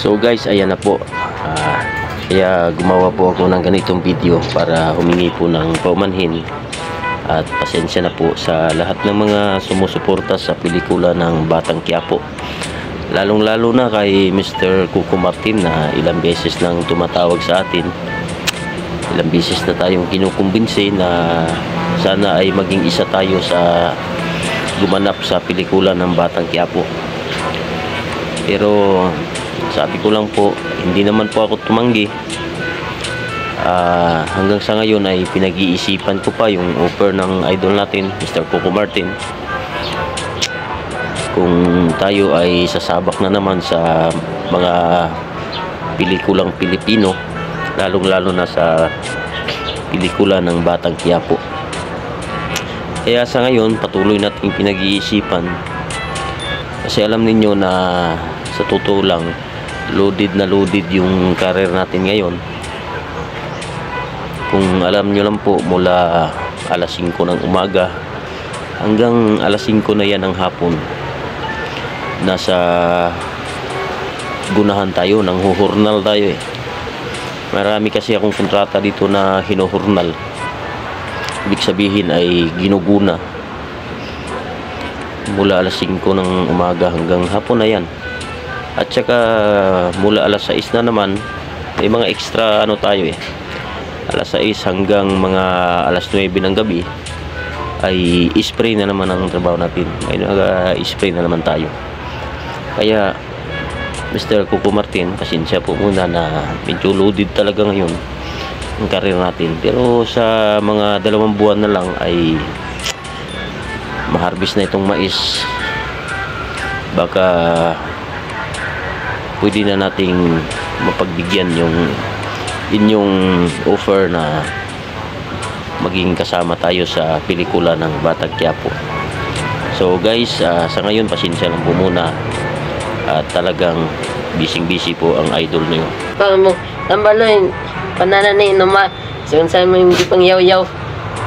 So guys, ayan na po. Ah, kaya gumawa po ako ng ganitong video para humingi po ng paumanhin at pasensya na po sa lahat ng mga sumusuporta sa pelikula ng Batang Quiapo. Lalong lalo na kay Mr. Cuco Martin na ilang beses nang tumatawag sa atin. Ilang beses na tayong kinukumbinsi na sana ay maging isa tayo sa gumanap sa pelikula ng Batang Quiapo. Pero sabi ko lang po, hindi naman po ako tumanggi. Ah, hanggang sa ngayon ay pinag-iisipan ko pa yung offer ng idol natin, Mr. Coco Martin. Kung tayo ay sasabak na naman sa mga pelikulang Pilipino, lalong-lalo na sa pelikula ng Batang Quiapo. Kaya sa ngayon, patuloy nating pinag-iisipan kasi alam ninyo na sa totoo lang, loaded na loaded yung career natin ngayon. Kung alam nyo lang po, mula alas 5 ng umaga hanggang alas 5 na yan ng hapon, nasa gunahan tayo, nang huhurnal tayo eh. Marami kasi akong kontrata dito na hinuhurnal. Ibig sabihin ay ginuguna mula alas 5 ng umaga hanggang hapon na yan. At saka mula alas 6 na naman, may mga extra ano tayo eh. Alas 6 hanggang mga alas 9 ng gabi ay spray na naman ang trabaho natin. May nag-spray na naman tayo. Kaya Mr. Cuco Martin, pasensya po muna na medyo loaded talaga ngayon ang karir natin. Pero sa mga dalawang buwan na lang ay maharbis na itong mais baka pwede na nating mapagbigyan yung inyong offer na maging kasama tayo sa pelikula ng Batang Quiapo. So guys ah, sa ngayon pasensya lang po muna. At talagang busy busy po ang idol niyo Paano mo, tambaloy, panana ni Noma, siyon sa mo yung di pang yaw-yaw.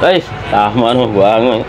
guys tama ano buwango eh